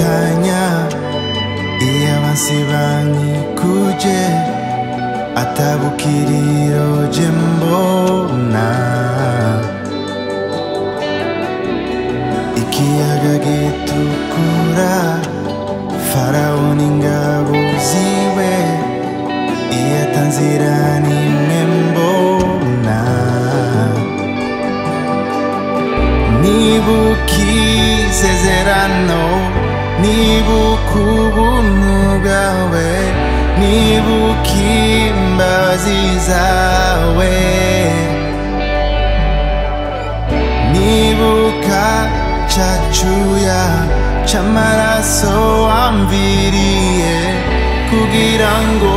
tanya iyo abansi banyikuje atabukiriro je mbona ikiyaga gitukura farawo n'ingabo ziwe iyo atanzira nimwe mbona niba Nibukubuno bwawe nibuka imbabazi zawe nibuka kugira ngo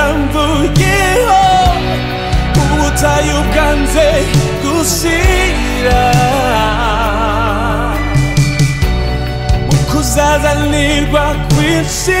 sanvu yeho ubutayubwanze gushira mu kuzazanirwa kwinshi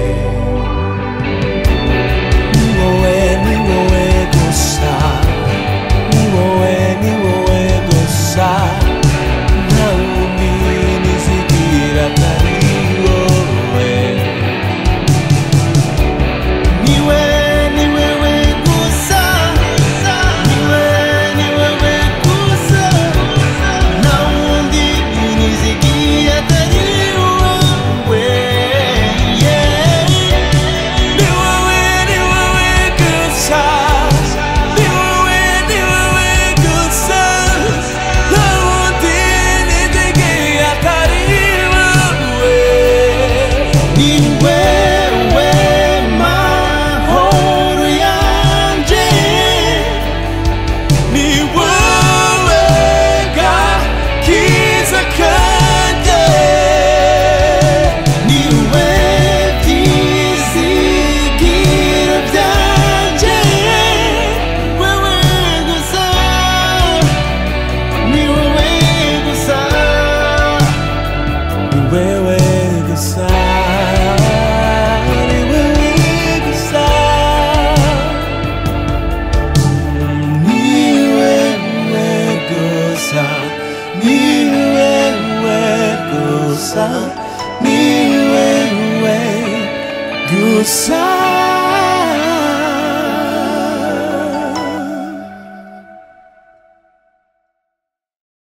Messiah.